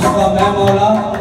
comemorar